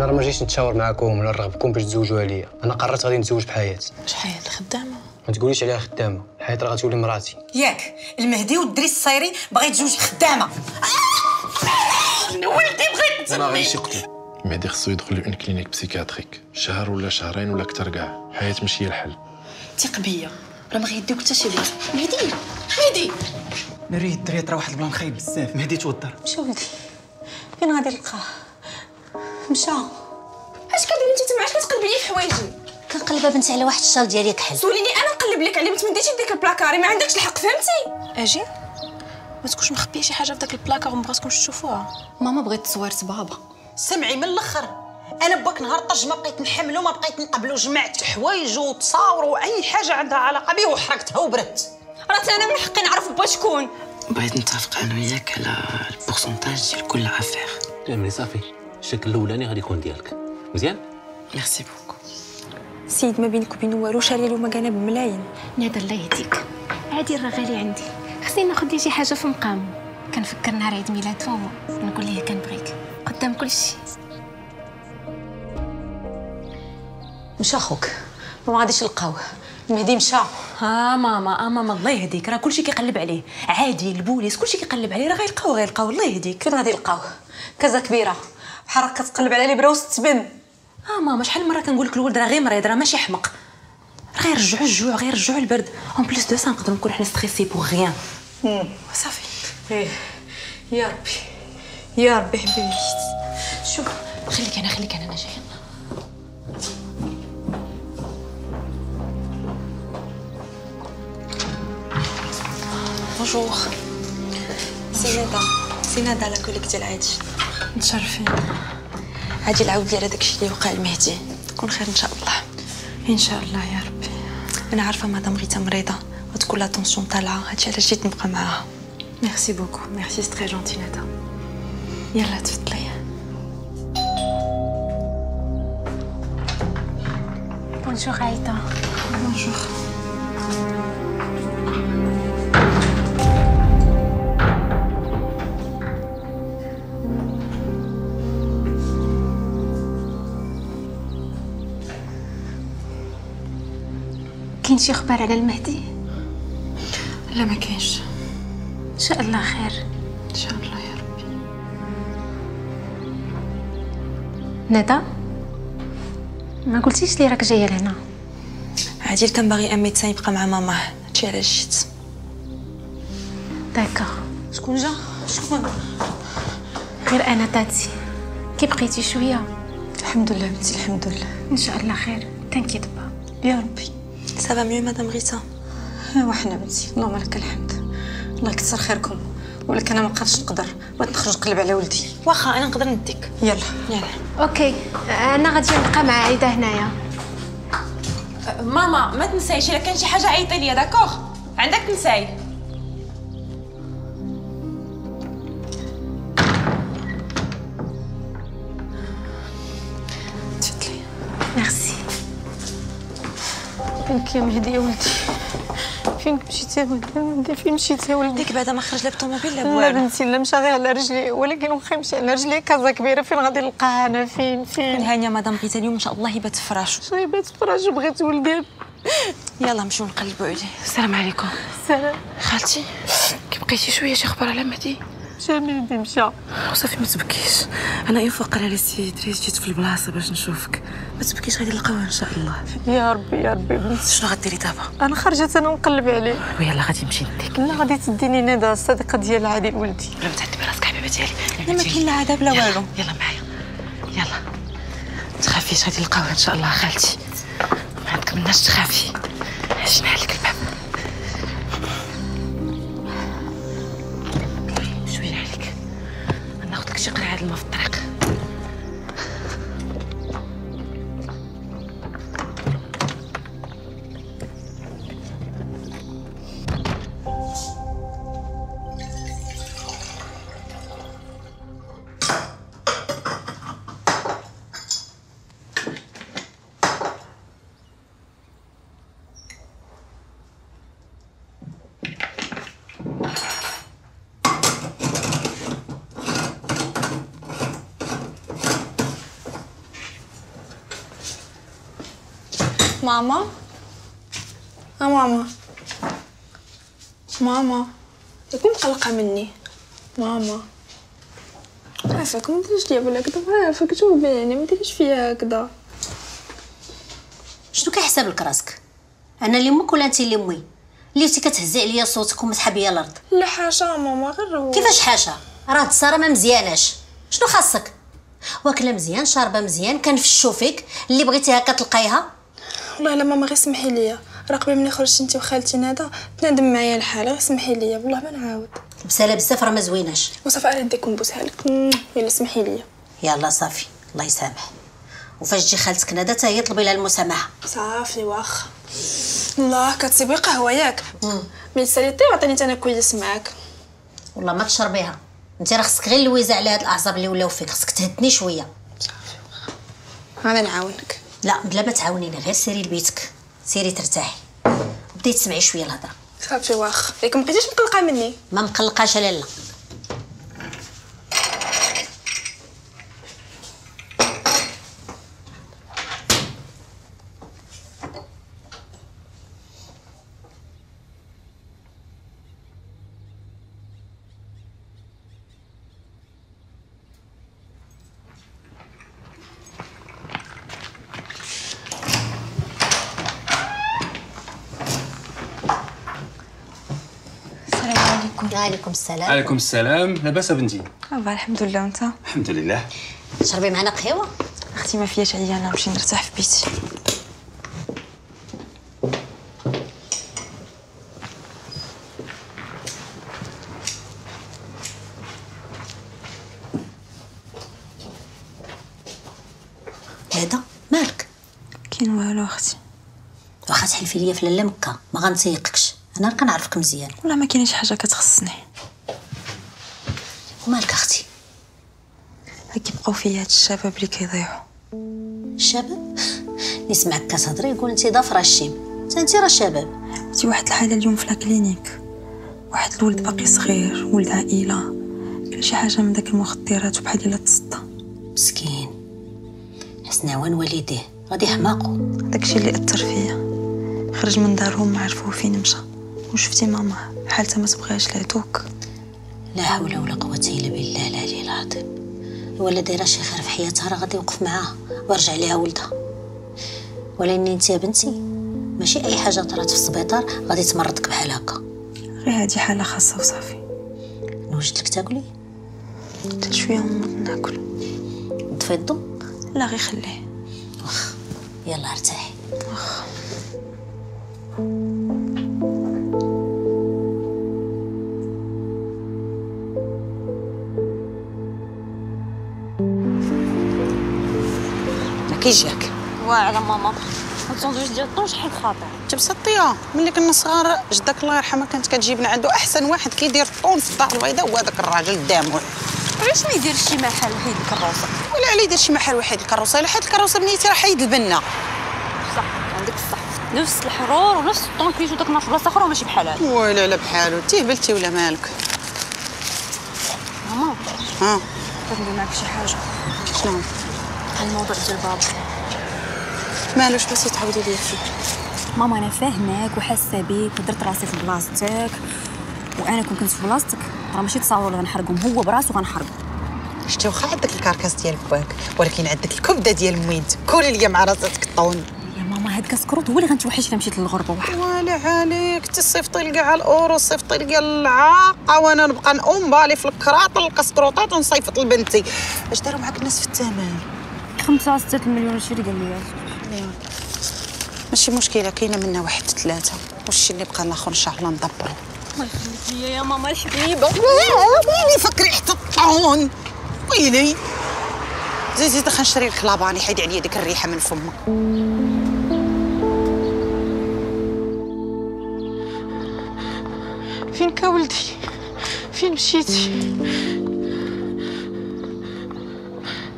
أنا راه ما جيتش نتشاور معاكم ولا نرغبكم باش تزوجوا عليا. أنا قررت غادي نتزوج بحياه اش حياة الخدامة؟ ما تقوليش عليها خدامة. حياه راه غتولي مراتي. ياك المهدي والدري الصايري باغي يتزوج خدامة. ولدي بغيت أنا غادي يقتل مهدي خصو يدخل une clinique psychiatrique شهر ولا شهرين ولا أكثر كاع. حياة ماشي هي الحل. ثق بيا. راه ما غيديوك حتى شي بلاصة مهدي مهدي. ناري الدري طرا واحد ال plan خايب بزاف. مهدي توضر مشى ولدي؟ فين غادي نلقاه؟ مشى اش كديري أنت تما علاش كتقلبي لي في حوايجي؟ كنقلب بنتي على واحد الشال ديالي كحل. سوليني أنا نقلب لك عليه ما تمديش يديك البلاكاري ما عندكش الحق فهمتي؟ أجي؟ ما تكونش مخبية شي حاجة في داك البلاكار وما بغاتكمش تشوفوها. ماما بغيت تصويرت بابا سمعي من الأخر. أنا باك نهار طج ما بقيت نحملو ما بقيت نقبلو جمعت حوايج وتصاور وأي حاجة عندها علاقة به وحرقتها وبردت راه أنا من حقي نعرف با شكون بغيت نتفق أنا وياك على البورسونتاج ديال كل عفير ملي صافي. الشكل الأولاني غادي يكون ديالك. مزيان؟ ميرسي بوكو سيد ما بينك وبين والو شاريه له مكانه بملايين نادى الله يهديك عادي راه غالي عندي خصني ناخذ لي شي حاجة في مقام كنفكر نهار عيد ميلادو نقول ليه كنبغيك قدام كلشي مشى خوك وما غاديش نلقاوه المهدي مشى ها ماما آه ماما الله يهديك راه كلشي كيقلب عليه عادي البوليس كلشي كيقلب عليه راه غيلقاوه غيلقاوه الله يهديك فين غادي نلقاوه كازا كبيره بحال كتقلب على لي براوس تبن آه ماما شحال من مرة كنقول لك الولد راه غير مريض راه ماشي حمق. راه غيرجعوا الجوع غيرجعوا البرد. اون بليس دو سا نقدروا نكونوا حنا ستريسي بوغ غيان صافي إيه. يا ربي يا ربي حبيبي. شوف خليك أنا خليك أنا أنا جاية. bonjour c'est ندى c'est ندى la collègue ديال عادي متشرفين عادي العاود ديال هذاك الشيء اللي وقع المهدي. تكون خير إن شاء الله. إن شاء الله يا ربي. أنا عارفة مدام غيتا مريضة وتكون la tension طالعه هادشي علاش جيت نبقى معاها. merci beaucoup merci c'est très gentil ندى يلا تفضلي. bonjour عايده bonjour شي أخبار على المهدي؟ لا ما كاينش. إن شاء الله خير. إن شاء الله يا ربي. ندى ما قلتيش لي راك جاية لهنا. عادي كان باغي ان ميدسان يبقى مع ماماه هادشي علاش جيت؟ داكا شكون جا؟ شكون؟ غير أنا تاتي. كي بقيتي شوية؟ الحمد لله بنتي الحمد لله. إن شاء الله خير. تنكيد با يا ربي. ça va mieux مدام غيتا ايوا حنا بنتي. اللهم لك الحمد. الله يكثر خيركم. ولكن أنا ما نقدر. بغيت نخرج نقلب على ولدي. واخا أنا نقدر نديك. يلا. يلا. OK. أنا غادي نبقى مع عايدة هنايا. ماما ما تنسايش. إلا كان شي حاجة عيطي ليا d'accord؟ عندك تنساي. فينك يا مهدي يا ولدي؟ فينك مشيتي يا ولدي؟ فين مشيتي يا ولدي؟ ديك بعدا ما خرج لا بالطوموبيل لا لا والو بنتي لا مشى غير على رجلي ولكن واخا يمشي على رجلي كازا كبيرة فين غادي نلقاها أنا؟ فين؟ فين؟ هانيه مدام غيتا اليوم إن شاء الله يبات في فراشو صايبات فراش بغيت ولدي. يلا نمشيو نقلبوا عليه. السلام عليكم. سلام. خالتي كي بقيتي شوية شي أخبار على مهدي؟ مشى مهدي مشى وصافي ما تبكيش. أنا اين فوق قال لي سي دريس جيت في البلاصة باش نشوفك. ما تبكيش غادي نلقاوها إن شاء الله. يا ربي يا ربي. بنتي شنو غديري دابا؟ أنا خرجت أنا نقلب عليه. ويلا غادي نمشي نديك لا غادي تديني ندى الصديقه ديال عادل ولدي. بلا ما تعذبي راسك حبيبه ديالي لا ما كاين لا عذاب لا والو. يلا معايا. يلا. تخافيش غادي نلقاوها إن شاء الله خالتي. ما عندكمناش تخافي. عشنا لك الباب. ناخذ لك شي ماما؟ ها ماما. ماما. يكون مقلقة مني. ماما. عافاك ما ديريش ليا بلا كدا. عافاك جاوبيني ما ديريش فيا هكذا شنو كيحسب لك راسك؟ أنا اللي أمك ولا أنت اللي امي اللي انت كتهزي عليا صوتك ومسحه بيا الأرض. لا حاشا ماما غير هو. كيفاش حاشا؟ راه الساره ما مزياناش. شنو خاصك؟ واكلة مزيان شاربة مزيان كنفشو فيك. اللي بغيتيها كتلقايها. والله لا ماما غير سمحي ليا. راه قبل خرجت انت وخالتي ندى تنادم معايا الحال غير سمحي ليا. والله ما نعاود. بسالة بزاف راه ما زويناش. وصافي أنا نديك نبوسها لك. يلا سمحي ليا. يلا صافي الله يسامح وفاش تجي خالتك ندى حتى هي طلبي لها المسامحة. صافي واخا. الله كتصيبي قهوة ياك. ملي ساليتي عطيني أنا كويس معاك. والله ما تشربيها. انت راه خصك غير اللويزه على هاد الأعصاب اللي ولاو فيك. خصك تهدني شوية. أنا نعاونك. لا بلا ما تعاونيني غير سيري لبيتك. سيري ترتاحي. بديت تسمعي شوية الهضرة. صافي واخا. ياك ما بقيتيش مقلقة مني. ما مقلقاش لالا السلام عليكم وعليكم السلام. عليكم السلام. لاباس بنتي؟ صافا الحمد لله. وأنت؟ الحمد لله تشربي معنا قهوة؟ أختي ما فياش عيانه نمشي نرتاح في بيتي. هذا مالك كاين والو أختي. واخا تحلفي ليا في لاله مكة ما غنتيقكش أنا راه كنعرفك مزيان. والله ما كاينش حاجة كتخصني. ومالك أختي؟ كيبقاو فيا هاد الشباب اللي كيضيعوا الشباب نسمعك كتهضري يقول انت ضافرة الشيم. حتى انت راه شباب. شي واحد الحالة اليوم في الكلينيك واحد الولد باقي صغير ولد عائلة. كان شي حاجة من داك المخدرات وبحال إلا تصدى. مسكين. حسن عوان والديه؟ غادي يحماقوا داكشي اللي أثر فيا. خرج من دارهم ما عرفوا فين مشى. وشفتي ماما؟ حالتها ما تبغيهاش لهدوك لا حول ولا قوة إلا بالله العلي العظيم. ولا دايره شي خير في حياتها راه غادي يوقف معاها ويرجع ليها ولدها. ولكن أنت يا بنتي ماشي أي حاجة طرات في السبيطار غادي تمرضك بحال هكا. غير هادي حالة خاصة وصافي نوجد لك تاكلي؟ حتى شوية ناكل. نطفي الضو لا غير خليه. واخا يلا ارتاحي. ما كيجيك. واعرة ماما. الساندويتش ديال الطون شحال خاطر الطيا ملي كنا صغار جدك الله يرحمه كانت كتجيب لنا عنده أحسن واحد كيدير الطون في الدار البيضاء هو هذاك الراجل الدامون علاش ما يدير شي محل حيد الكروسه ولا عليه يدير شي محل وحيد الكروسه إلا حيد الكروسه بنيتي راه حيد البنه صح عندك الصح نفس الحرور ونفس الطون كيجيو داك الناس بلاصه أخرى ماشي بحال هذا ولا لا بحالو. تيهبلتي ولا مالك؟ ماما. ها. بغيت ندير معاك شي حاجة؟ شنو؟ الموضوع ديال بابا. مالوش بس تعاودي ليا فيه. ماما أنا فاهماك وحاسة بيك ودرت راسي في بلاصتك. وأنا كون كنت في بلاصتك راه ماشي تصاور اللي غنحرقهم؟ هو براسو غنحرقو شتي واخا عندك الكركاس ديال باك ولكن عندك الكبدة ديال ميت كولي ليا مع راسك الطون يا ماما هاد كاسكروط هو اللي غنتوحش الا مشيت للغربة؟ وحده ولا عليك تصيفطي كاع الأورو صيفطي لي العاقه وأنا نبقى نقوم بالي في الكراط الكسكروطات ونصيفط لبنتي. اش داروا معاك الناس في الثمن. خمسة ستة المليون هادشي اللي قال لي. ماشي مشكلة كاينة منا واحد ثلاثة والشي اللي بقى الآخر إن شاء الله ندبرو؟ الله يخليك ليا يا ماما الحبيبه ويلي فكري حتى الطون ويلي. زيد زيد خلينا نشري لك لاباني حيدي عليا ديك الريحة من فمك. فين كا ولدي؟ فين مشيتي؟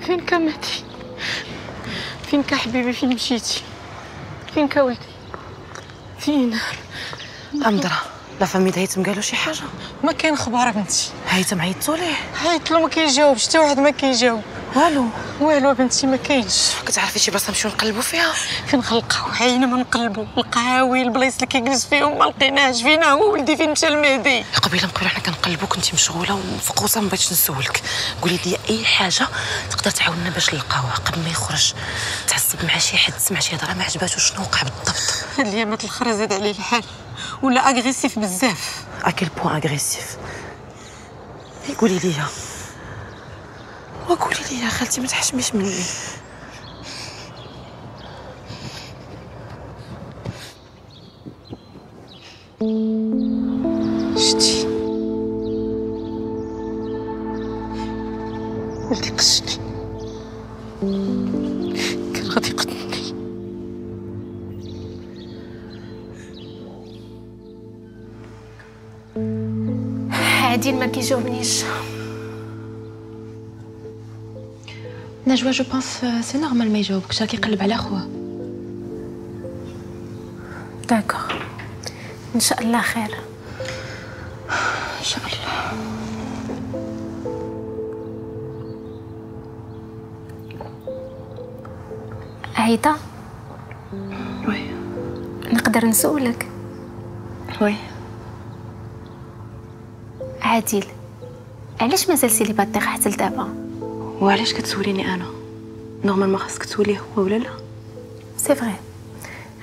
فين كا ماتي؟ فين كا حبيبي؟ فين مشيتي؟ فين ولدي فين؟ امدرا لا فامي هيثم قالوا شي حاجة؟ ما كاين خبار بنتي. هيثم عيطتوا ليه؟ حيت له ما كيجاوبش حتى واحد ما كيجاوب. والو والو بنتي ما كاينش. كتعرفي شي بلاصة نمشيو نقلبوا فيها؟ فين غنلقاو عينا ما نقلبوا القهاوي البلايص اللي كيجلس فيهم ما لقيناش فينا هو ولدي فين مشى المهدي؟ قبيلة قبيله حنا كنقلبوا كنتي مشغولة ومفقوسة ما بغيتش نسولك. قولي لي أي حاجة تقدر تعاوننا باش نلقاوها قبل ما يخرج؟ تعصب مع شي حد سمع شي هضرة ما عجباتو شنو؟ وقع بالضبط. هاد الايامات الاخرى زاد عليه الحال. ولا agressif بزاف. à quel point agressif قولي لي وقولي لي يا خالتي ما تحشميش مني. شتي. ولدي قشني كان غادي يقتلني. عادل ما كيجاوبنيش. نجوى je pense c'est normal ما يجاوبكش راه كيقلب على خوه d'accord ان شاء الله خير ان شاء الله عايده oui نقدر نسولك. oui عادل. علاش مازال célibataire حتى لدابا؟ وعلاش كتسوليني أنا؟ normalement خاصك تسوليه هو ولا لا؟ c'est vrai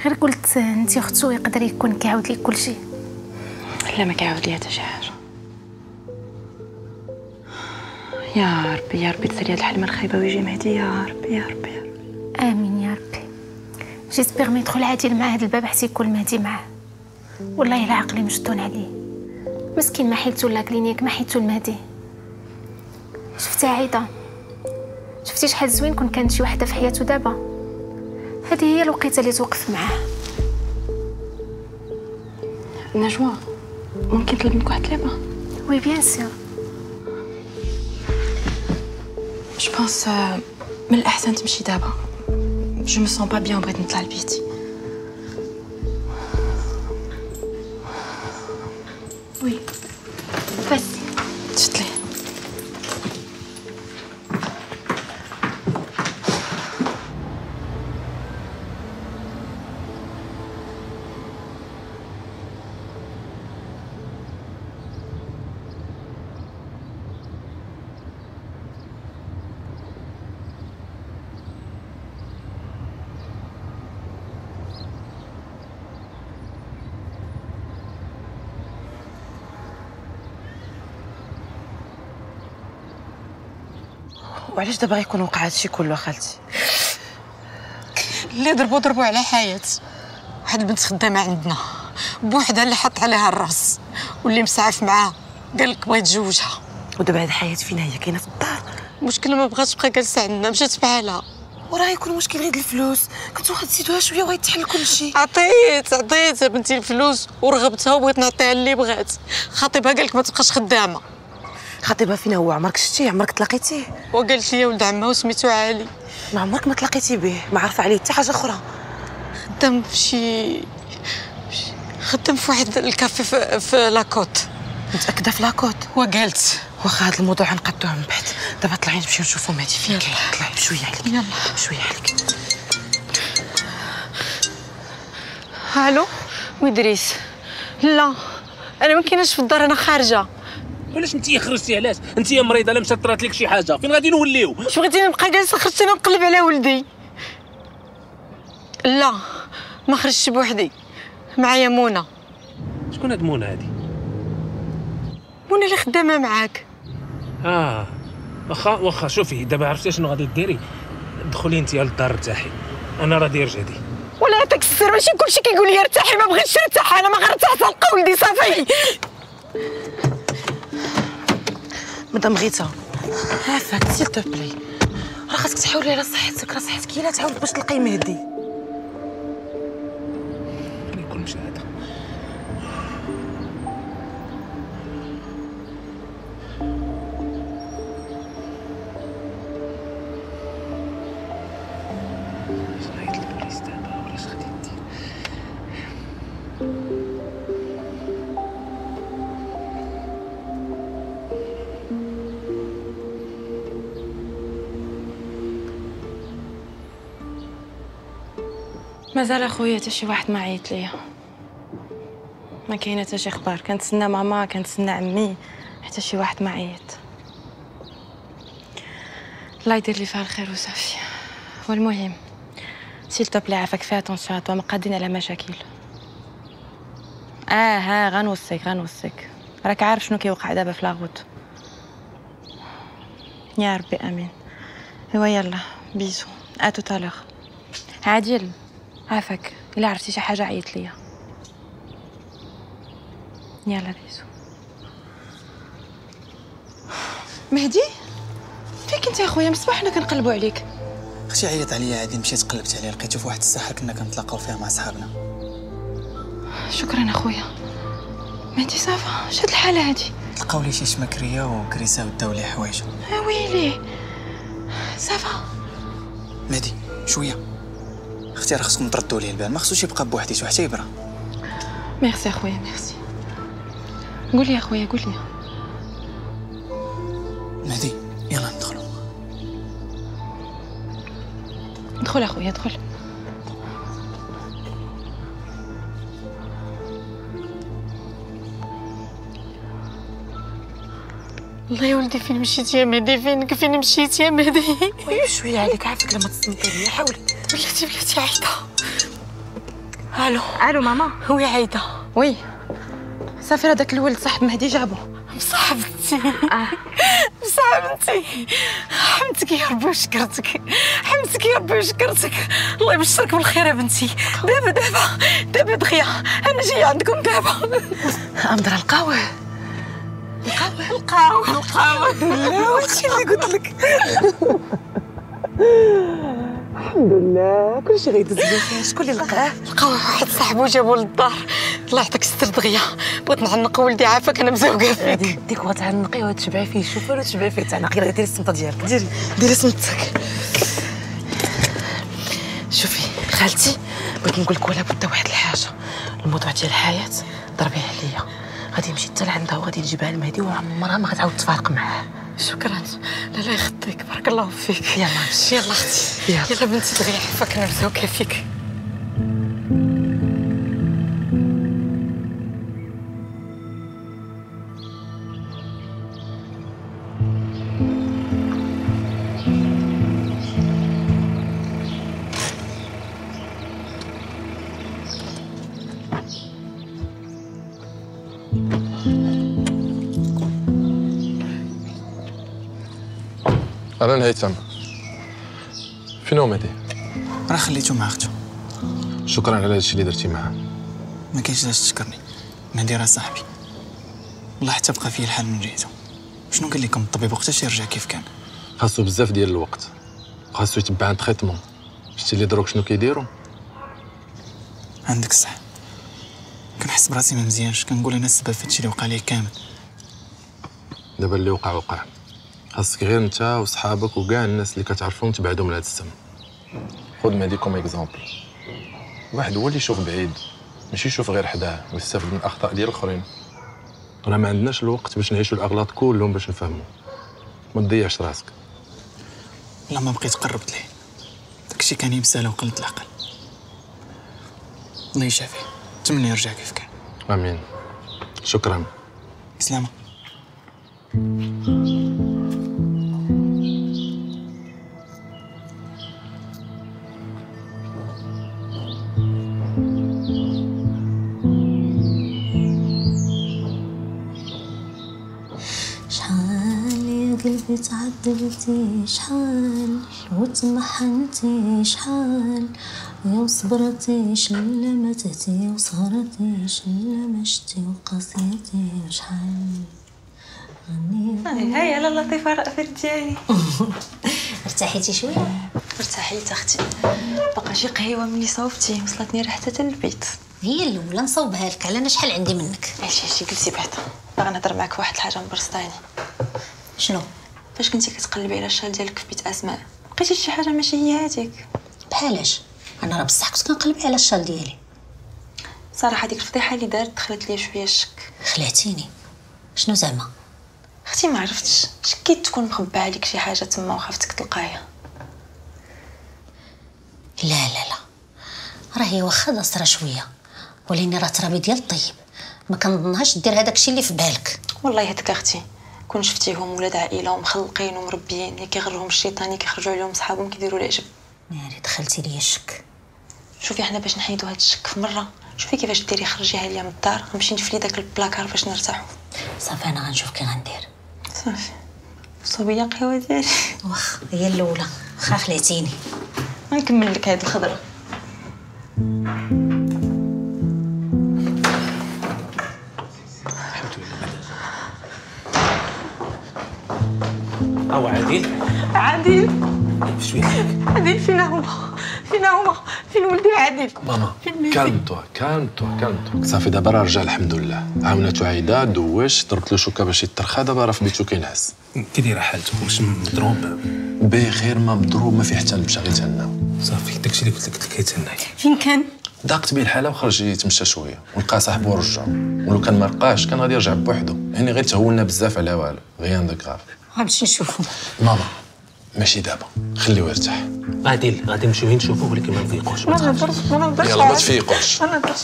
غير قلت انت أختو يقدر يكون كيعاود لك كلشي لا ما كيعاود ليا حتى شي حاجة. يا ربي يا ربي تسالي هاد الحلمة الخايبة ويجي مهدي يا ربي يا ربي يا ربي. آمين يا ربي. j'espère ما يدخل عادل مع هاد الباب حتى يكون مهدي معاه. والله إلا عقلي مشطون عليه. مسكين ما حيلتو la clinique ما حيلتو المهدي. شفتي عايده شفتي شحال زوين كون كانت شي وحده في حياته دابا. هذه هي الوقيته اللي توقف معاه. نجوى ممكن نطلب منك واحد اللعبة؟ oui bien sûr. je pense من الأحسن تمشي دابا. je me sens pas bien بغيت نطلع لبيتي وعلاش دابا غيكون وقع هادشي كله خالتي؟ اللي ضربوا ضربوا على حياة. واحد البنت خدامة عندنا. بوحدها اللي حط عليها الراس. واللي مسعف معاها. قال لك بغا يتزوجها ودابا هاد حياة فينا هي كاينة في الدار. المشكل ما بغاتش تبقى جالسة عندنا. مشات بحالها وراه يكون مشكل غير الفلوس. كنتو غتزيدوها شوية وغيتحل كلشي عطيت عطيت بنتي الفلوس ورغبتها وبغيت نعطيها اللي بغات. خطيبها قال لك ما تبقاش خدامة. خطيبها فينا هو عمرك شتيه عمرك تلاقيتيه. وقالت لي ولد عمها وسميتو علي. ما عمرك ما تلاقيتي به ما عارفه عليه حتى حاجة أخرى. خدام في شي خدام في واحد الكافي في, في لاكوت. متأكدة في لاكوت؟ وقالت واخا هذا الموضوع غنقدوه من بعد. دابا طلعي نمشيو نشوفو مهدي فين كاين طلعي بشوية عليك. يلا. بشوية عليك. ألو ويدريس لا أنا ما كايناش في الدار أنا خارجة. علاش انت خرجتي علاش؟ انت مريضة لا مشات طرات لك شي حاجة. فين غادي نوليو؟ واش بغيتيني نبقى جالسة خرجت أنا نقلب على ولدي؟ لا ما خرجتش بوحدي. معايا منى. شكون هاد منى هادي؟ منى اللي خدامة معاك. آه واخا واخا شوفي دابا عرفتي شنو غادي ديري؟ دخلي انت للدار ارتاحي. أنا راه رجعتي ولا يعطيك السر ماشي كلشي كيقول لي ارتاحي ما بغيتش نرتاح أنا ما غنرتاح تلقى ولدي صافي. مدام غيتا عافاك s'il te plaît راه خاصك تحاولي على صحتك راه صحتك. هي اللي تعاود باش تلقاي مهدي. مازال أخويا حتى شي واحد ما عيط ليا. ما كاينة حتى شي أخبار. كنتسنى ماما كنتسنى عمي حتى شي واحد ما عيط. الله يدير لي فيها الخير وصافي. والمهم s'il te plaît عافاك. fais attention à toi ما قادين على مشاكل. آه ها غنوصيك غنوصيك. راك عارف شنو كيوقع دابا في la route. يا ربي آمين. ايوا يلا. bisous. à tout à l'heure عادل. عافاك. إلا عرفتي شي حاجة عيط ليا. يلا bisous مهدي؟ فين كنت يا خويا من الصباح حنا كنقلبوا عليك. أختي عيط عليا عادي مشيت قلبت عليه لقيته في واحد الساحة كنا كنتلاقاو فيها مع صحابنا شكرا اخويا مهدي ça va أش هاد الحالة هادي. لقاو لي شي شمكرية وكريساوه وداو لي حوايجو يا ويلي. ça va. مهدي شوية. أختي راه خصكم تردوا ليه البال ما خصوش يبقى بوحديتو حتى يبرا ميرسي اخويا ميرسي. قول لي اخويا قول لي. مهدي يلا ندخلوا. دخل اخويا دخل. الله يا ولدي فين مشيت يا مهدي؟ فينك فين مشيت يا مهدي؟ شوية عليك عافاك لما تصنتي ليا حاولي. بلاتي بلاتي عايدة. ألو. ألو ماما. oui عايدة. oui. صافي هذاك الولد صاحب مهدي جابو. مصاحبتي. مصاحبتي. حمدك يا ربي وشكرتك حمدك يا ربي وشكرتك الله يبشرك بالخير يا بنتي. دابا دابا دابا دغيا أنا جاية عندكم دابا. امضر القهوه القهوه القهوه القهوه لا وشتي اللي قلت لك؟ الحمد لله. كلشي غيدز شكون اللي لقاه؟ لقاو واحد صاحبو جابو للدار. الله يعطيك الستر دغيا. بغيت نعنق ولدي عافاك أنا مزوقة فيك. ديك غتعنقي وتشبعي فيه. الشوفور وتشبعي فيه التعناق غير ديري السمطه ديالك. ديري. ديري سمطتك شوفي خالتي بغيت نقول لك ولا بد واحد الحاجة. الموضوع ديال الحياة ضربي عليا. غادي نمشي حتى لعندها وغادي نجيبها لمهدي وعمرها ما غتعاود تفارق معاه. شكرا. لا لا يخطيك بارك الله فيك. يلا يلا أختي يلا. يلا بنتي دغيا عافاك أنا مزوقه فيك أنا هيثم فين هو مهدي راه خليته مع اختو شكرا على هادشي اللي درتي معاه ما كاينش علاش تشكرني. مهدي راه صاحبي. والله حتى بقى فيه الحال من جهته. شنو قال لكم الطبيب وقتاش يرجع كيف كان؟ خاصو بزاف ديال الوقت. خاصو يتبع تريتمون. شتي لي دروك شنو كيديروا عندك الصح كنحس براسي ما مزيانش كنقول أنا السبب في هادشي اللي وقع ليه كامل؟ دابا اللي وقع وقع. خاصك غير انت وصحابك وكاع الناس اللي كتعرفهم تبعدوا من هذا السم. خذ مهدي comme exemple واحد هو اللي يشوف بعيد ماشي يشوف غير حداه ويستافد من الاخطاء ديال الآخرين. راه ما عندناش الوقت باش نعيشوا الأغلاط كلهم باش نفهموا. ما تضيعش راسك. لما بقيت قربت ليه. داكشي كان يمسالة وقلة العقل. الله يشافيه. نتمنى يرجع كيف كان آمين. شكرا. سلامة تعذبتي شحال وتمحنتي شحال يا صبرتي شلا ماتتي وسهرتي شلا مشتي وقاسيتي شحال غني هاي لا لطيفه رأفت ديالي ارتاحيتي شوية؟ ارتاحيت أختي باقا شي قهيوة ملي صوفتي وصلتني ريحة حتى للبيت هي الأولى نصوبها لك على أنا شحال عندي منك؟ علاش هادشي قلتي بعدا. باغا نهضر معاك واحد الحاجة مبرسطاني شنو؟ فاش كنتي كتقلبي على الشال ديالك في بيت أسماء؟ لقيتي شي حاجة ماشي هي هذيك بحالاش؟ أنا راه بصح كنت كنقلبي على الشال ديالي. صراحة ديك الفضيحة اللي دارت دخلت ليا شوية الشك. خلعتيني. شنو زعما؟ أختي ما عرفتش. شكيت تكون مخبى عليك شي حاجة تما وخفتك تلقايها. لا لا لا. راهي واخا داسره شوية. ولكن راه ترابي ديال الطيب. ما كنظنهاش دير هذاك الشيء اللي في بالك. والله هذيك أختي. كون شفتيهم ولاد عائلة ومخلقين ومربيين اللي كيغرهم الشيطان كيخرجوا عليهم صحابهم كيديروا العجب ناري دخلتي لي الشك. شوفي حنا باش نحيدو هاد الشك في مرة. شوفي كيفاش ديري خرجيها ليا من الدار. غنمشي نفلي داك البلاكار باش نرتاحو. صافي أنا غنشوف كي غندير. صافي. صوبي قهوة ديالي. واخ هي الأولى. خا خليتيني غنكمل لك هاد الخضرة. أو عادل عادل شوية عادل فينا هما. فينا هما. فين ولدي؟ عادل ماما فين مهدي؟ calme-toi calme-toi calme-toi صافي دابا راه رجع الحمد لله. عاوناتو عايدة دوش ضربت له شوكة باش يترخى دابا راه في بيتو كينعس كي دايرة حالته؟ واش مضروب؟ بخير ما مضروب ما في حتى نمشى غير تهناو صافي داكشي اللي قلت لك قلت لك فين كان؟ ضاقت به الحالة وخرج يتمشى شوية. ولقى صاحبو ورجع ولو كان ما لقاش كان غادي يرجع بوحدو. يعني غير تهونا بزاف على والو. rien de grave غنمشي نشوفو. ماما ماشي دابا. خليه يرتاح. عادل غادي نمشيو نشوفوه ولكن ما نفيقوش. ما نهضرش ما نهضرش. يلا ما. تفيقوش. ما نهضرش.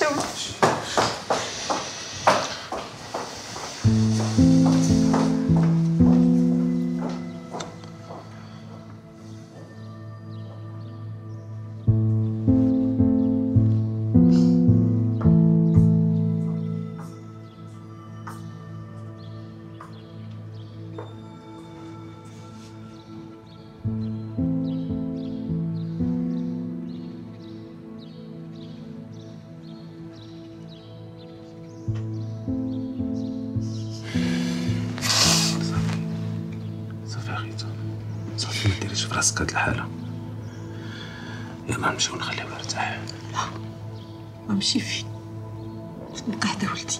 يلا نمشيو نخليوه يرتاح غنمشي فين؟ نبقى حدا ولدي.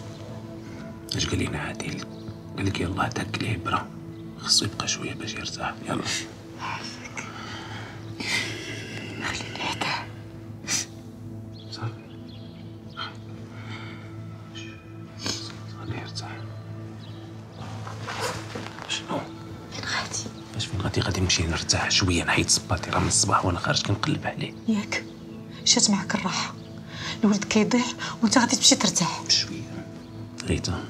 اش قال لنا عادل قال لك يلاه داك ليه إبرة خصو يبقى شوية باش يرتاح. يلا. شوية نحيد صباطي راه من الصباح وأنا خارج كنقلب عليه. ياك شات معك الراحة. الولد كيضيع وأنت غادي تمشي ترتاح. بشوية. ريتا.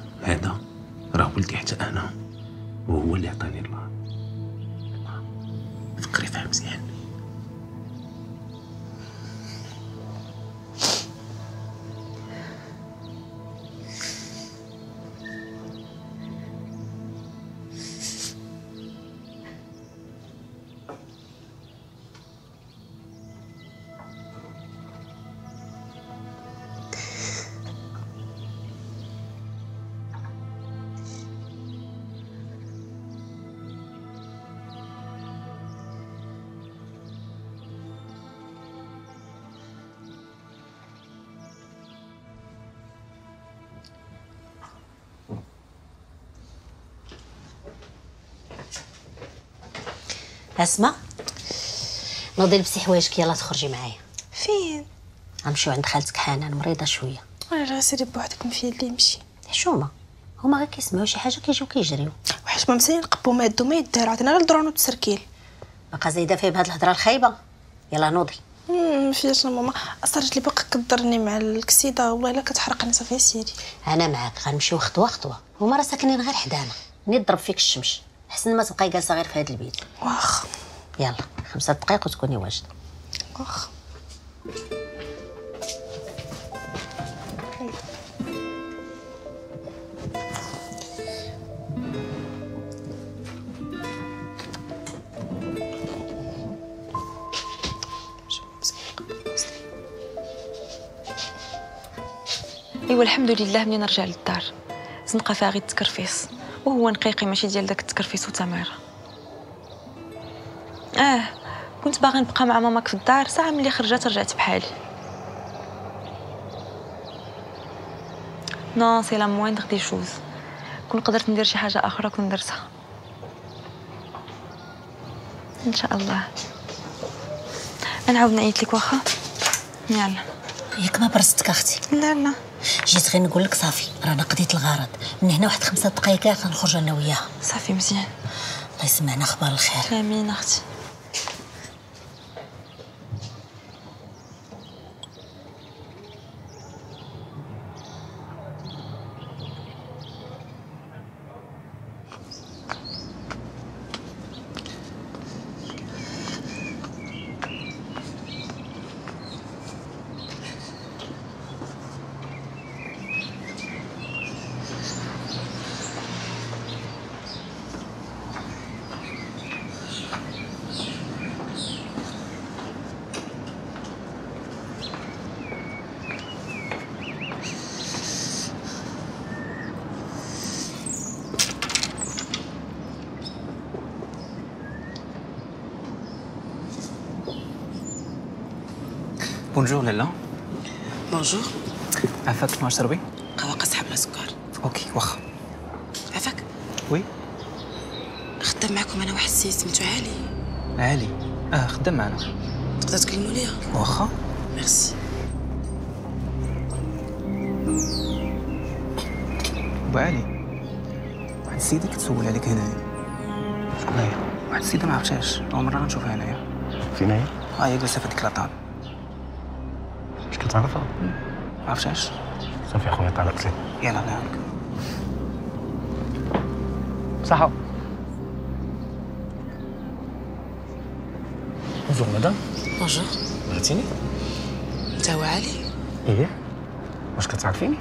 اسمع نوضي لبسي حوايجك يلا تخرجي معايا. فين؟ غنمشيو عند خالتك حنان مريضة شوية. أنا راه سيري بوحدك فين اللي يمشي. حشومه هما؟ غير كيسمعوا شي حاجة كيجيو كيجريو. وحاش ما مسالين ما يدو ما يدار. عطينا غير الدرون والتسركيل باقا زايدة فيه بهاد الهضرة الخايبة. يلا نوضي. ما فياش ماما. أصلا رجلي باقا كضرني مع الكسيدة. والله إلا كتحرقني صافي سيري. أنا معاك. غنمشيو خطوة خطوة. هما راه ساكنين غير حدانا. منين تضرب فيك الشمس. حسن ما تبقاي جالسة غير في هاد البيت. واخ. يلا خمسة دقائق وتكوني واجدة. واخ. أيوا الحمد لله منين نرجع للدار؟ زنقه فيها غير التكرفيس وهو نقيقي ماشي ديال داك التكرفيس وتمارة. آه كنت باغي نبقى مع ماماك في الدار ساعة ملي خرجت رجعت بحالي. non c'est la moindre des choses كون قدرت ندير شي حاجة أخرى كون درتها. إن شاء الله. أنا عاود نعيط لك واخا. يلا. ياك ما برستك أختي. لا لا. جيت غير نقول لك صافي رانا قضيت الغرض. من هنا واحد خمسة دقائق كاع غنخرج أنا وياها. صافي مزيان. الله يسمعنا أخبار الخير. آمين أختي. Bonjour لالا bonjour عفاك شنو تشربي قهوه قصحى بلا سكر OK واخا. عفاك oui. خدام معكم أنا واحد السيد سميتو علي. علي. آه خدام معنا. تقدر تكلموا ليا واخا. ميرسي. بو علي واحد السيدة كتسول عليك هنايا. هي واحد السيدة ما عرفتهاش. أول مرة غنشوفها هنايا. فين هي؟ آه هي جالسة في هذيك لاطاب اش كتعرفها؟ ما عرفتهاش صافي أخويا طلقتي يلا الله يعاونك صحة. بونجور مدام. بونجور. بغيتيني؟ انت هو علي. إيه. واش كتعرفيني؟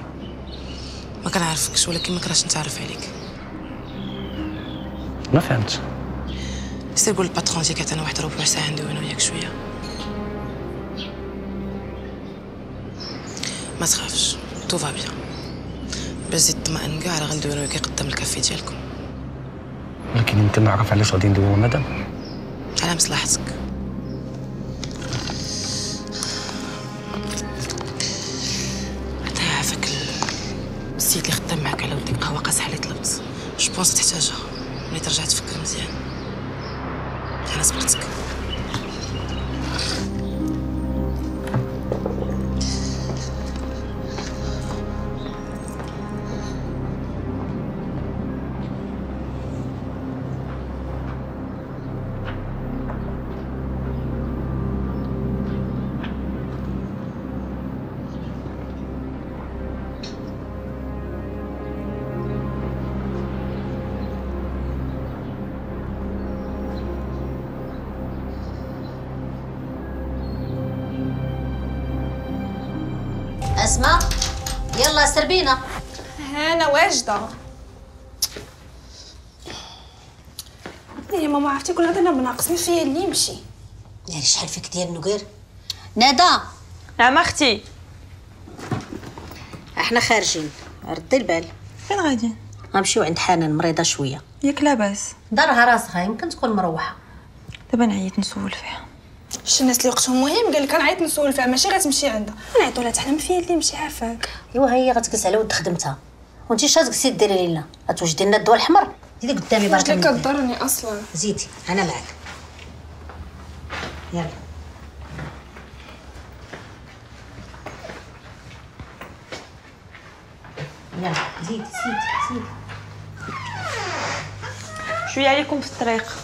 ما كنعرفكش ولكن ما كرهتش نتعرف عليك. ما فهمتش. سير قول ال patron ديالك عطينا واحد ربع ساعة ندوي أنا وياك شوية. ما تخافش tout va bien باش تزيد تطمئن كاع راه غندوي أنا وياك قدام الكافي ديالكم. ولكن يمكن نعرف علاش غادي ندويو مدام؟ على مصلحتك. عطيها عافاك السيد اللي خدام معاك على وديك قهوه قاصحه اللي طلبت جو بونس تحتاجها. ملي ترجع تفكر مزيان. أنا صبرتك اسماء يلا سربينا. أنا واجدة. يا ماما عرفتي كل هذا أنا ناقصني فيا اللي يمشي. يعني شحال فيك ديال النقير ندى نعم أختي. إحنا خارجين. ردي البال. فين غاديين غنمشيو عند حنان مريضة شوية. ياك لاباس. دارها راسها يمكن تكون مروحة. دابا نعيط نسول فيها. شي الناس اللي وقتهم مهم قال لك نعيط نسول فيها ماشي غتمشي عندها. نعيطوا لها تحلم فيا اللي يمشي عافاك. أيوا هي غتجلس على ود خدمتها. وانتي اش غتجلسي ديري لنا غتوجدي لنا الضوء الحمر؟ زيدي قدامي بارك الله كضرني أصلا. زيدي أنا معك يلا. يلا زيدي زيدي زيدي. شوية عليكم في الطريق.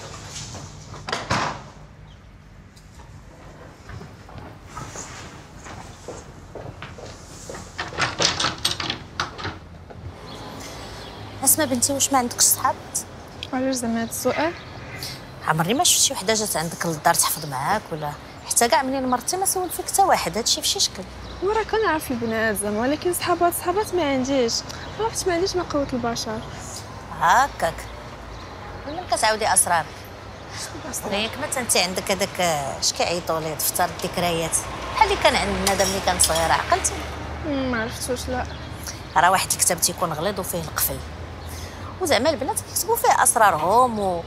اسمع بنتي واش ما عندكش صحاب؟ علاش زعما هذا السؤال. عمري ما شفت شي وحدة جات عندك للدار تحفظ معاك ولا؟ حتى كاع منين مرتي ما سولت فيك حتى واحد هادشي فشي شكل. ورا كنعرف البنات زعما ولكن صحابات صحابات ما عنديش. ما عرفتش ما عنديش ما قوة البشر. هكاك. ولا كتعاودي اسرارك ياك مثلا أنت عندك هذاك اش كيعيطوا ليه دفتر الذكريات. بحال اللي كان عندنا دابا ملي كان صغيره عقلتي؟ ما عرفتوش لا. راه واحد الكتاب تيكون غليظ وفيه القفل. وزعما البنات كيكتبوا فيه أسرارهم و...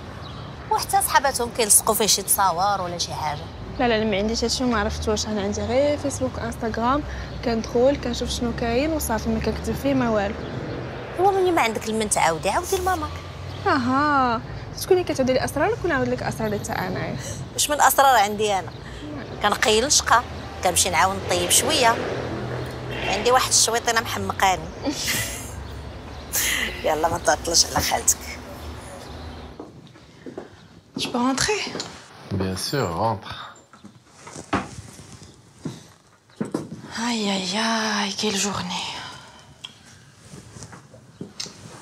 وحتى صحاباتهم كيلصقوا فيه شي تصاور ولا شي حاجة. لا لا ما عنديش هادشي وما عرفتوش. أنا عندي غير فيسبوك إنستغرام كندخل كنشوف شنو كاين وصافي ما كنكتب فيه ما والو. هو ملي ما عندك المن تعاودي عاودي لماماك أها. تكوني كتعودي لي أسرار؟ نكون عاود لك أسرار حتى انايا واش من الأسرار عندي أنا؟ كنقيل الشقه كنمشي نعاون نطيب شوية. عندي واحد الشويطينه محمقاني. يلا ما تعطلش على خالتك. Je peux rentrer Bien sûr, rentre. Aïe aïe aïe, quelle journée.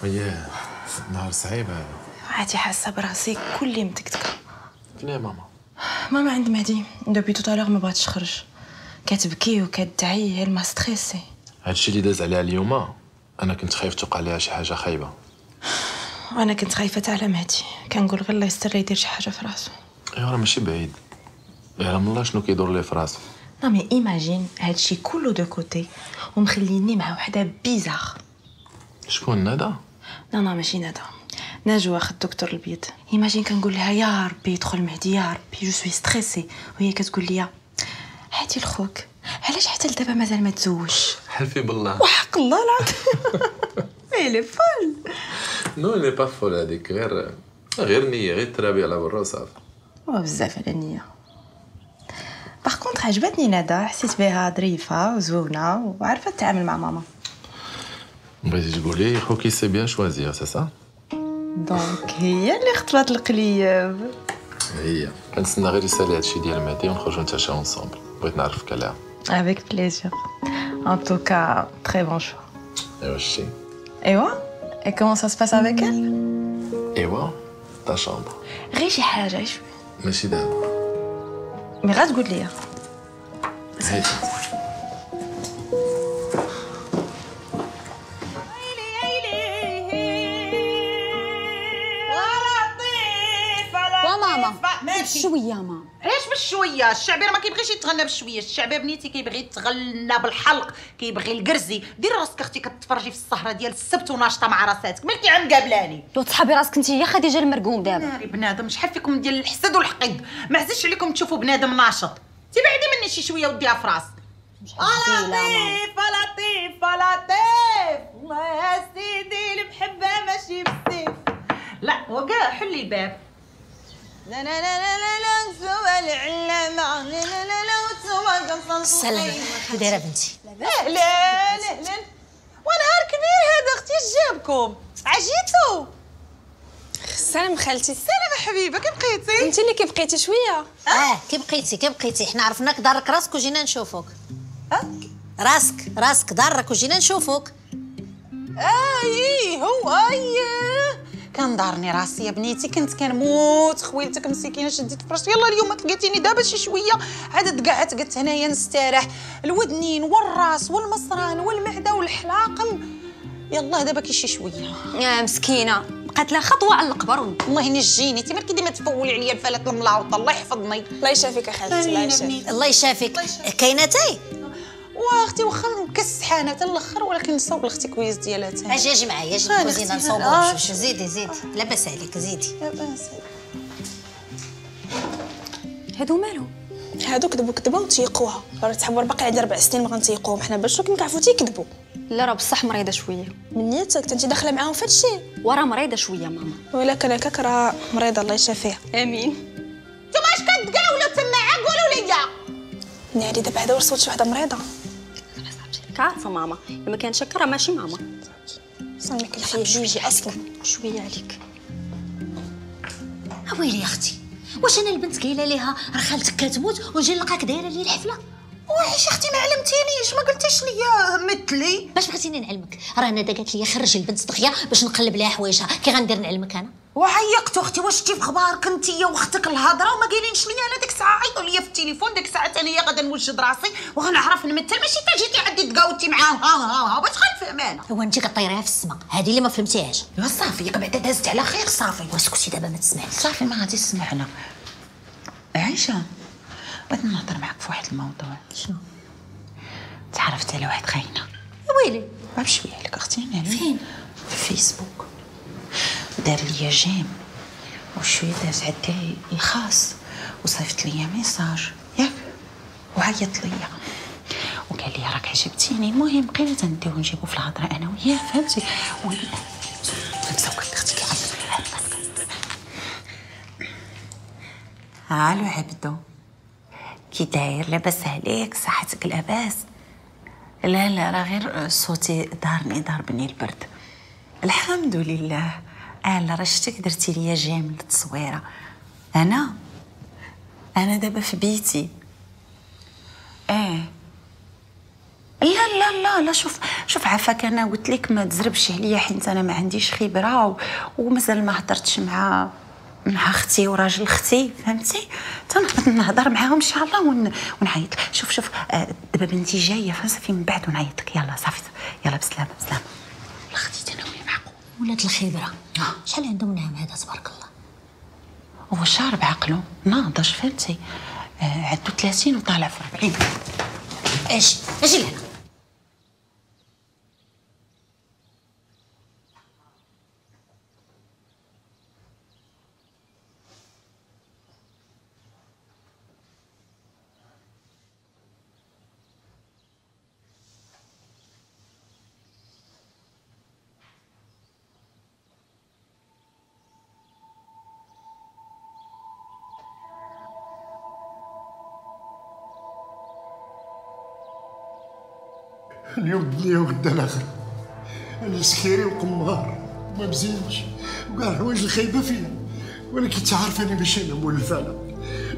وياه نهار صعيب. هذا عادي حاسه براسي كل يوم تكتكه فين يا ماما؟ ماما عند مهدي depuis tôt ما بغاتش تخرج. كتبكي وكتدعي هي ما stressée هادشي اللي داز عليها اليوم أنا كنت خايف توقع ليها شي حاجة خايبة. وأنا كنت خايفة تاع على مهدي كنقول غير الله يستر يدير شي حاجة في راسو. ايوا راه ماشي بعيد. يعلم الله شنو كيدور ليه في راسو. non mais imagine هادشي كله de côté ومخليني مع وحدة bizarre شكون ندى لا لا ماشي ندى ناجو واخد دكتور البيض. imagine كنقول لها يا ربي يدخل مهدي يا ربي je suis stressée وهي كتقول لي عادي لخوك. علاش حتى لدابا مازال ما تزوجش؟ حلفي بالله. وحق الله العظيم. elle est folle non n'est pas folle هذيك غير غير نية غير ترابي على برا وصافي بزاف على النية باغ كونطخ عجبتني ندى حسيت بها ظريفة وزوينة وعارفة تتعامل مع ماما. بغيتي تقولي خوكي سي بيان شوازيغ سي سا دونك هي اللي خطبت القليب. هي. كنتسنى غير يسالي هادشي ديال مهدي ونخرجو نتعشاو انصومبل بغيت نعرف كلام. افيك بليزير ان توكا تري بون شو ايوا شتي ايوا اي كومون سا سباس افيك ال ايوا تا شامبر غير شي حاجة شوي ماشي دابا مي غتقول ليا هاي وماما شوية ماما. علاش بالشوية؟ الشعبي ما كيبغيش يتغنى بالشويه الشعبي بنيتي كيبغي يتغنى بالحلق كيبغي الكرزي ديري راسك أختي كتفرجي في السهره ديال السبت وناشطة مع راساتك. مالكي عم قابلاني. لو تسحبي راسك انت هي خديجة المرقوم دابا. ناري بنادم شحال فيكم ديال الحسد والحقد؟ ما عزيزش عليكم تشوفوا بنادم ناشط. تبعدي مني شي شوية وديها في راسك لطيف لطيف لطيف الله يا سيدي المحبه ماشي بالسيف لا وكاع حلي الباب. لا لا لا لا لا لا سوى العلامة لا. لا لا لا سوى قصص سلام كي دايره بنتي أهلا أهلا ونهار كبير هذا أختي جابكم. عجيتو. سلام خالتي. سلام حبيبة كي بقيتي؟ انت اللي كي بقيتي شوية؟ أه؟ كي بقيتي؟ كي بقيتي؟ حنا عرفناك دارك راسك وجينا نشوفوك. راسك راسك دارك وجينا نشوفوك. اي هو اي كان دارني راسي يا بنيتي كنت كنموت خويلتك مسكينه شديت فراشي يلا اليوم تلقيتيني دابا شي شوية عاد تقعدت قلت هنايا نستريح الودنين والراس والمصران والمعده والحلاقم يلا دابا كي شي شوية يا مسكينه بقات لها خطوه على القبر الله ينجيني تي مالكي ديما تفولي عليا الفلات الملاوطه الله يحفظني الله يشافيك يا خالتي الله يشافيك الله يشافيك كاينة تاي واختي واخا مكسحانه حتى الآخر ولكن نصاوب لأختي كويس ديالها تاني أجي أجي معايا أجي آه، الكوزينة أختي، نصوبوا آه. بشوش زيدي زيدي. لاباس عليك زيدي. لاباس هادو مالو؟ هادو كذبوا كذبه وتيقوها. راه تحبوا باقي عندي أربع سنين ما غنتيقوهم. حنا باش كنعرفوا تيكذبوا لا راه بصح مريضة شوية. من نيتك انت داخلة معاهم في هادشي ورا مريضة شوية ماما. ولكن هكاك راه مريضة الله يشافيها. آمين. نتوما اش كتقاولوا تما؟ قولوا ليا ناري دابا هذا ورسوت شي وحدة مريضة. عارفه ماما لما كان شكرا ماشي ماما. كاين فيه جوجي أصلا شوية عليك. ويلي يا أختي؟ واش أنا البنت قايلة ليها راه خالتك كتموت ونجي نلقاك دايرة لي الحفلة؟ واش أختي ما علمتينيش ما قلتيش ليا مثلي. باش بغيتيني نعلمك. راه ندى قالت لي خرجي البنت دغيا باش نقلب لها حوايجها. كي غندير نعلمك أنا؟ وعيقت أختي واش في خبارك انتيا واختك الهضرة؟ وما قايلينش ليا أنا ديك الساعة عيطوا ليا في التليفون ديك الساعة انايا غادا نوجد راسي وغنعرف نمثل ماشي تا جيتي عندي تقاوتي معاهم ها ها ها باش غنفهم أنا هو أنت كطيريها في السما هذه اللي ما فهمتيهاش. ايوا صافي بعدا دازت على خير صافي. واسكتي دابا ما تسمعش. صافي ما غادي تسمعنا عايشة بغيت نهضر معاك في واحد الموضوع. شنو؟ تعرفت على واحد خاينة. ويلي؟ ما بشويه عليك أختي يعني فين؟ في فيسبوك. دار ليا j'aime وشويه داز عندي الخاص وصيفط ليا message. ياك وعيط ليا. وقال لي راك عجبتيني. المهم بقينا تنديو نجيبو في الهضرة أنا وياه فهمتي؟ مسوكت أختي كيعيط ألو عبدو. كي داير لاباس عليك صحتك لاباس. لا لا راه غير صوتي دارني ضربني البرد. الحمد لله. آه لا راه شتك درتي ليا j'aime للتصويرة؟ أنا؟ أنا دابا في بيتي. آه لا لا لا لا شوف شوف عافاك أنا قلت لك ما تزربش عليا حيت أنا ما عنديش خبرة. ومازال ما هضرتش مع مع أختي وراجل أختي فهمتي؟ تنهبط نهضر معاهم إن شاء الله ون... ونعيط. شوف شوف آه، دابا بنتي جاية فصافي من بعد ونعيط لك يلا صافي يلا بسلامة بسلامة. أختي ولات الخبرة. شحال عندهم نعم هذا تبارك الله؟ هو شارب عقله ناضج فهمتي. آه عنده 30 وطالع في 40 أجي أجي لهنا اليوم الدنيا وغدا الآخر. أنا سكيري وقمار ما مزيانش وكاع الحوايج الخايبة فيا. ولكن تعرف أنا ماشي أنا مول الفعل.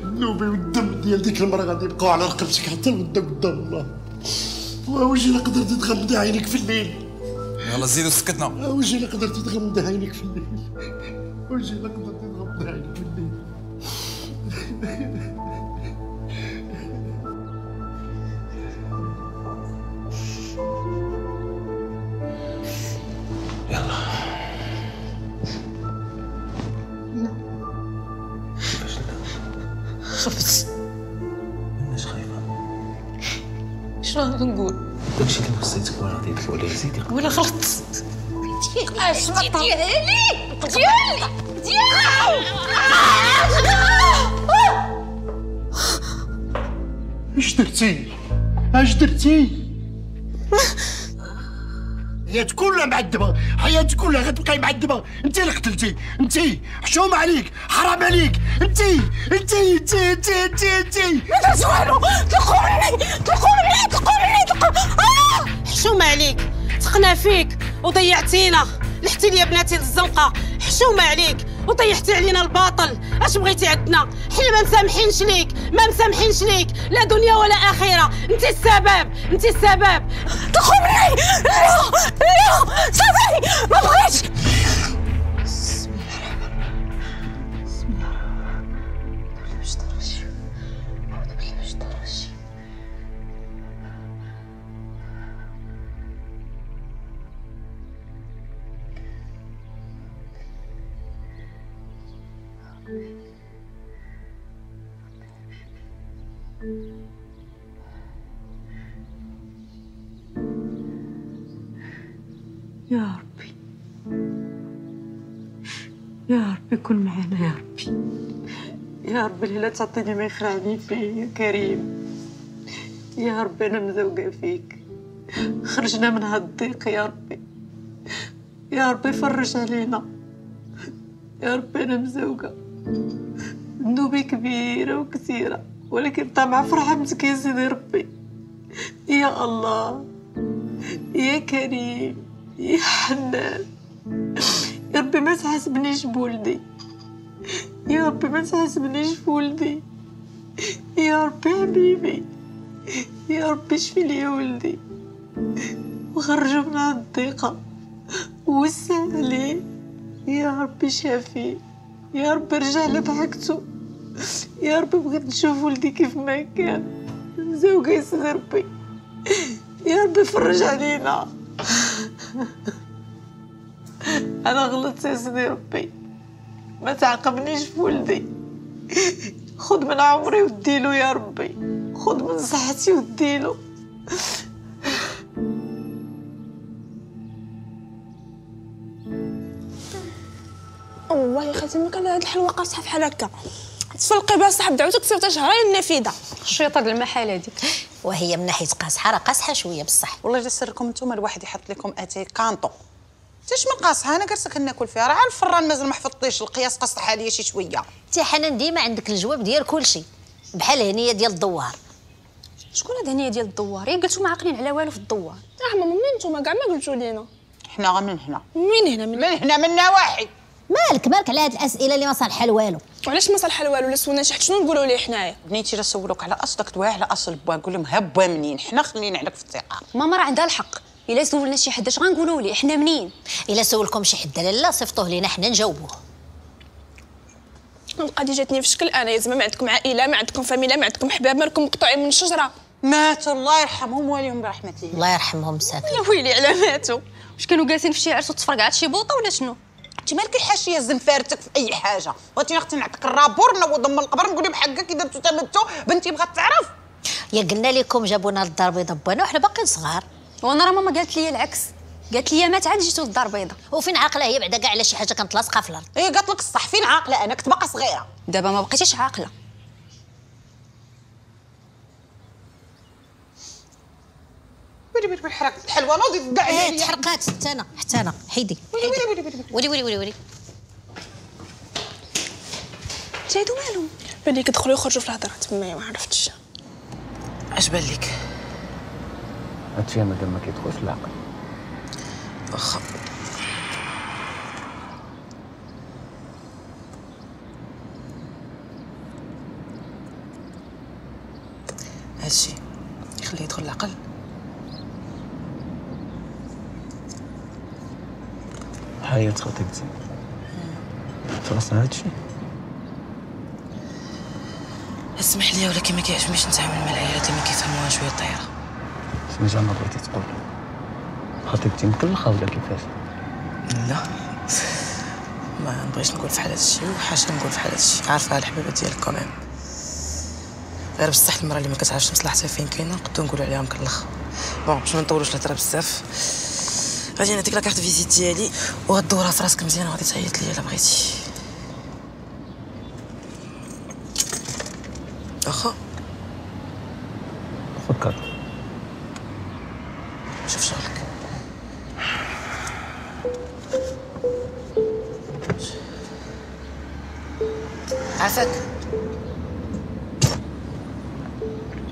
النوبي والدم ديال ديك المرأة غادي يبقاو على رقبتك حتى لغدا قدام الله. واش إلا قدرتي تغمضي عينيك في الليل. يلا زيدوا سكتنا. واش إلا قدرتي تغمضي عينيك في الليل. واش إلا قدرتي تغمضي عينيك في الليل. شنو نقول؟ داكشي اللي وصيتك وأنا غادي يدخل عليه. زيدي. ولا غلطت اش ديالي ديالي ديالي اش درتي؟ اش درتي؟ حياتك كلها معذبه حياتك كلها غتبقاي معذبه انت اللي قتلتي انت حشوم عليك حرام عليك. انت انت انت انت انت انت ما درت والو طلقوا مني طلقوا مني طلقوا مني طلقوا آه! حشوم عليك. تقنا فيك وضيعتينا لحتي لي بناتي للزنقه حشوم عليك وطيحتي علينا الباطل. اش بغيتي عندنا؟ حنا ما مسامحينش ليك. ما مسامحينش ليك. لا دنيا ولا آخرة. انت السبب. انت السبب. مني. لا. لا. صافي ما بغيتش. يا ربي. يا ربي كن معنا يا ربي. يا ربي اللي لا تعطيني ما يخرعني فيه يا كريم. يا ربي أنا مزوقه فيك. خرجنا من هاد الضيق يا ربي. يا ربي فرج علينا. يا ربي أنا مزوقه ذنوبي كبيرة وكثيرة. ولكن طامعه في رحمتك يا سيدي ربي. يا الله. يا كريم. يا حنان. يا ربي ما تحاسبنيش بولدي. يا ربي ما تحاسبنيش بولدي. يا ربي حبيبي. يا ربي شفي لي ولدي. وخرجوا من هاد الضيقة. وسع عليه يا ربي شافي. يا ربي رجع لضحكته يا ربي بغيت نشوف ولدي كيف ما كان. مزوقة يا سيدي ربي يا ربي فرج علينا. أنا غلطت يا سيدي ربي. ما تعاقبنيش في ولدي. خذ من عمري وديلو يا ربي. خذ من صحتي وديلو والله ما كان هاد الحلوة قاصحة بحال هكا. تفلقي بها صاحب دعوتك صيفطها شهرين النافذة. الشيطه د المحل هذيك وهي من ناحية قاصحه راه قاصحه شوية بصح. والله الا سركم نتوما الواحد يحط لكم اتاي كانطو تيش من قاصحه أنا جالسه كناكل فيها. راه الفران مازال ما حفظتيش القياس قاصح عليا شي شوية. انت حنان ديما عندك الجواب ديال كلشي بحال هنية ديال الدوار. شكون هاد هنية ديال الدوار؟ يا قلتو ما عاقلين على والو في الدوار. آه ماما منين نتوما كاع ما قلتوا لينا. حنا غير من هنا. من هنا من, من هنا من نواحي. مالك مالك على هاد الأسئلة اللي ما صالحه لوالو وعلاش ما صالحه والو؟ لا سولنا شي حد شنو نقولوا ليه حنايا؟ بنيتي لا سولوك على أصلك دوا على أصل با قول لهم هبا منين؟ حنا خلينا عليك في الثقة. ماما راه عندها الحق. إلا سولنا شي حد اش غنقولوا ليه؟ حنا منين؟ إلا سولكم شي حد لاله صيفطوه لينا حنا نجاوبوه. القضية جاتني في شكل أنا يا زعما ما عندكم عائلة ما عندكم فاميله ما عندكم حباب مالكم مقطوعين من الشجره ماتوا الله يرحمهم واليهم برحمه الله الله يرحمهم مساكن يا ويلي على ماتوا. واش كانوا جالسين في شي عرس وتفرقعات شي بوطة ولا شنو؟ انت مالك الحاشية زنفارتك في أي حاجة. بغيتيني أختي نعطيك الرابور نوض من القبر نقول لهم حقك إذا أنتو تمتوا بنتي بغات تعرف. يا قلنا لكم جابونا للدار البيضاء بوانا وحنا باقيين صغار. وأنا راه ماما قالت لي العكس. قالت لي مات عاد جيتو للدار البيضاء. وفين عاقلة؟ هي بعدا كاع على شي حاجة كانت لاصقة في الأرض. إيه قالت لك الصح فين عاقلة؟ أنا كنت باقا صغيرة. دابا ما بقيتيش عاقلة. ويلي ويلي ويلي حرقت الحلوه نوضي كاع إيه تحرقات. حتى أنا حتى أنا. حيدي ويلي ويلي ويلي ويلي. ولي ولي ولي ولي جايدو مالهم بان كيدخلوا يخرجوا في الهضرة تما ما عرفتش. أش بان لك هادشي مادام ما كيدخلش العقل واخا. هادشي يخليه يدخل العقل. حياة خطيبتي فرصنا هادشي اسمح لي ولكن ما كيعجبنيش نتعامل مع العيالات اللي ما كيفهموها شوية الطايره شنو زعما بغيتي تقول. خطيبتي مكلخة ولا كيفاش؟ لا. ما نبغيش نقول في حال هادشي وحاشا نقول في حال هادشي. عارفة الحبيبة ديالك كوميم غير بصح المرأة اللي ما كتعرفش مصلحتها فين كاينة نقدروا نقولوا عليها مكلخ bon باش ما نطولوش الهضره بزاف. غادي نعطيك la carte visite ديالي ودورها في راسك مزيان وغادي تعيط ليا الا بغيتي واخا فكر شوف شغلك عافاك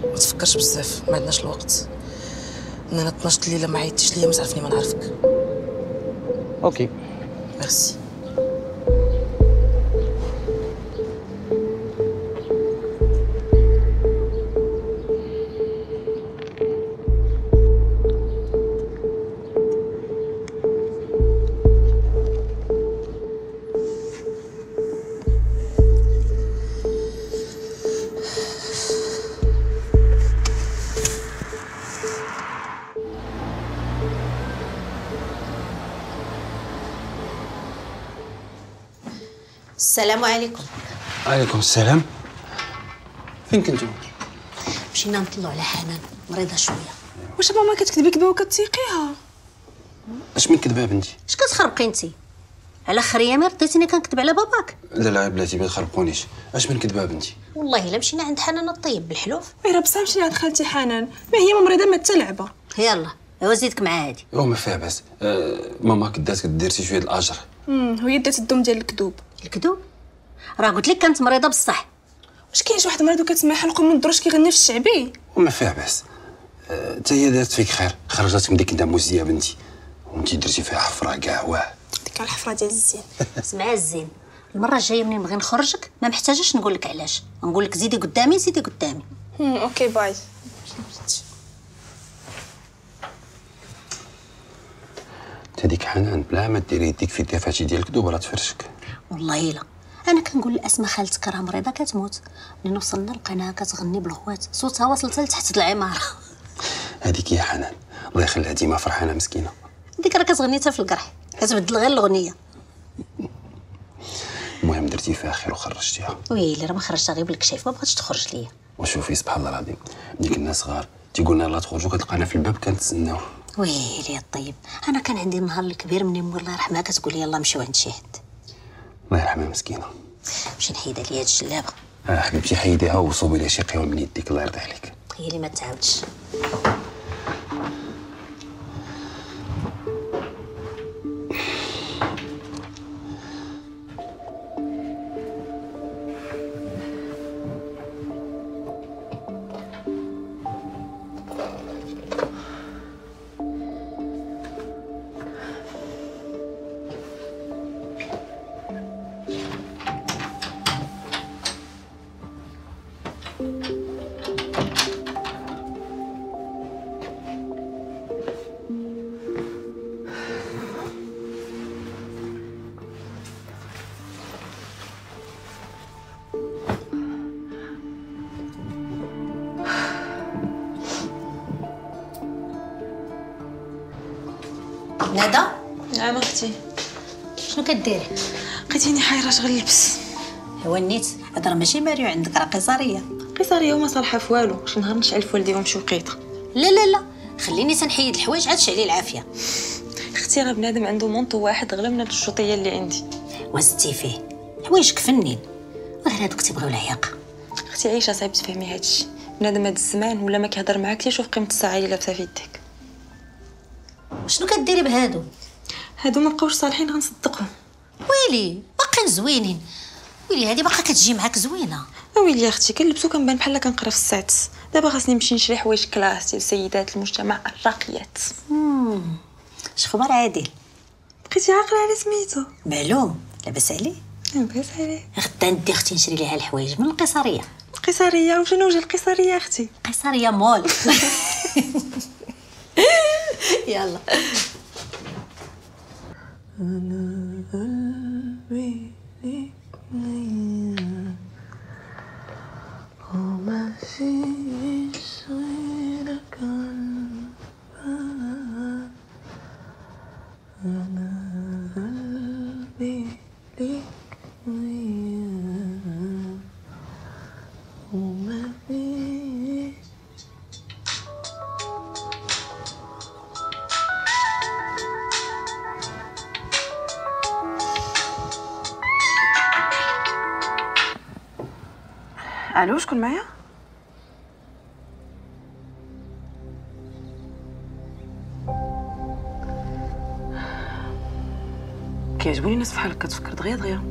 ما تفكرش بزاف ما عندناش الوقت أنا 12 الليلة ما عيطتيش ليا ما تعرفني ما نعرفك أوكي. ميرسي. السلام عليكم. عليكم السلام. فين كنتو؟ مشينا نطلعوا على حنان مريضة شوية. واش ماما كتكذبي كذبه وكتيقيها اش من كذبة بنتي؟ اش كتخربقي انت على خريامي رضيتيني كنكذب على باباك. لا لا بلاتي ما تخربقونيش. اش من كذبة بنتي؟ والله إلا مشينا عند حنان الطيب بالحلوف. غير بصح مشينا عند خالتي حنان. ما هي ما مريضة ما حتى لعبة. يلا ايوا زيدك مع هادي هو ما فيها باس أه ماما كدات كدير شي شوية الأجر. امم هي دات الدم ديال الكذوب. الكذوب؟ راه قلت لك كانت مريضة بصح. واش كاين شي واحد مريض وكتسمع حلقة من الدروج كيغني في الشعبي؟ وما فيها بأس. حتى هي دارت فيك خير. خرجت من ديك الناموسيه بنتي. وانتي درتي فيها حفرة كاع واه ديك الحفرة ديال الزين. اسمع الزين. المرة الجاية منين نبغي نخرجك ما محتاجاش نقول لك علاش. نقول لك زيدي قدامي زيدي قدامي. okay bye. انت ديك حنان بلا ما ديري يديك في الدفاتي ديال الكذوب راه تفرشك. والله لا أنا كنقول لأسماء خالتك راه مريضة كتموت. لأن وصلنا لقيناها كتغني بالغوات. صوتها واصل حتى لتحت العمارة. هذيك هي حنان. الله يخليها ديما فرحانة مسكينة. ديك راه كتغني حتى في القرح. كتبدل غير الأغنية. المهم درتي فيها خير وخرجتيها. ويلي راه ما خرجتها غير بالكشاف ما بغاتش تخرج ليا. وشوفي سبحان الله العظيم. ديك الناس صغار تيقولنا يلاه تخرجوا كتلقانا في الباب كنتسناو. ويلي يا طيب؟ أنا كان عندي النهار الكبير مني مو الله يرحمها كتقول لي يلا نمشيو عند شي حد الله يرحمها مسكينة. نمشي نحيدها ليا هاد الجلابه آه حبيبتي حيديها وصوبي لها شي قهوه من يديك الله يرضي عليك. هي اللي ما تعاودش. راه ماشي ماريو عندك راه قيصريه قيصريه وما صالحه في والو. شي نهار نشعل في والديهم شي وقيته لا لا لا. خليني تنحيد الحوايج عاد شعلي العافية. أختي راه بنادم عنده مونطو واحد غلا من هاد الشوطية اللي عندي. وزدتي فيه. حوايجك فنين؟ غير هادوك تيبغيو العياقه أختي عيشه صعيب تفهمي هادشي بنادم هاد الزمان ولا ما كيهضر معاك ليش قيمة الساعة اللي لابسة في يدك. شنو كديري بهادو؟ هادو ما بقاوش صالحين غنصدقهم. ويلي باقيين زوينين. ويلي هادي باقا كتجي معاك زوينة. ويلي يا أختي كنلبسو كنبان بحال كنقرا في الساعات دابا خاصني نمشي نشري حوايج classe ديال سيدات المجتمع الراقيات. شخبار عادل؟ بقيتي عاقلة على سميتو؟ معلوم. لاباس عليه؟ لاباس عليه. غدا ندي أختي نشري ليها الحوايج من القيصريه القيصريه وشنو وجه القيصريه أختي؟ قيصريه مول. يلا. وما فيش غيرك أنا ألو شكون معايا؟ كيعجبوني الناس بحالك كتفكر دغيا دغيا.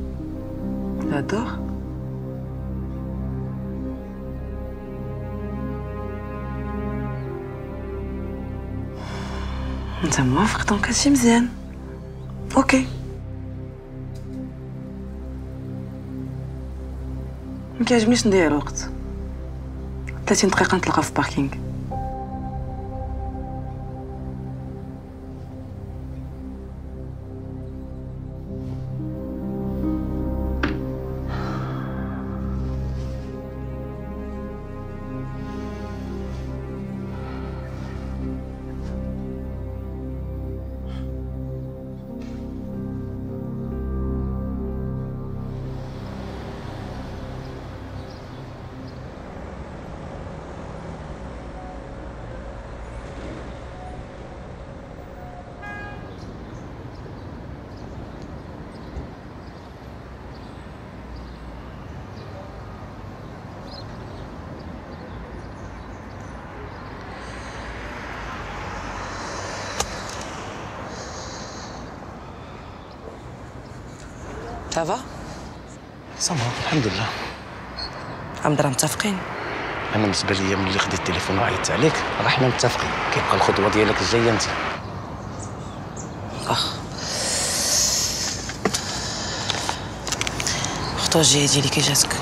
l'adore. أنت موافق؟ donc هادشي مزيان. okay. ما كيعجبنيش نضيع الوقت 30 دقيقة نتلاقاو في الباركينغ. الحمد لله. عمدنا متفقين؟ أنا بالنسبة ليا ملي خديت التليفون وعيطت عليك راه حنا متفقين. كيبقى الخطوة ديالك الجاية أنت؟ أخ. الخطوة الجاية ديالي كي جاتك.